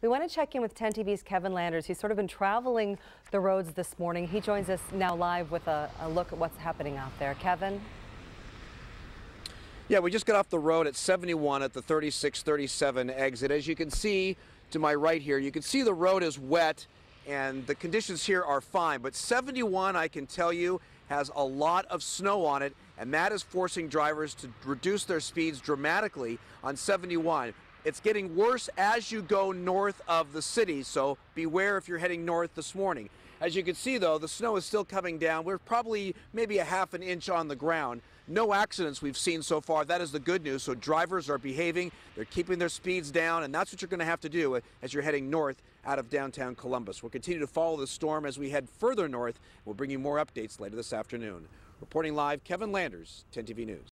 We want to check in with 10 TV's Kevin Landers. He's sort of been traveling the roads this morning. He joins us now live with a, a look at what's happening out there. Kevin? Yeah, we just got off the road at 71 at the 3637 exit. As you can see to my right here, you can see the road is wet and the conditions here are fine. But 71, I can tell you, has a lot of snow on it, and that is forcing drivers to reduce their speeds dramatically on 71. It's getting worse as you go north of the city, so beware if you're heading north this morning. As you can see, though, the snow is still coming down. We're probably maybe a half an inch on the ground. No accidents we've seen so far. That is the good news. So drivers are behaving, they're keeping their speeds down, and that's what you're going to have to do as you're heading north out of downtown Columbus. We'll continue to follow the storm as we head further north. We'll bring you more updates later this afternoon. Reporting live, Kevin Landers, 10 TV News.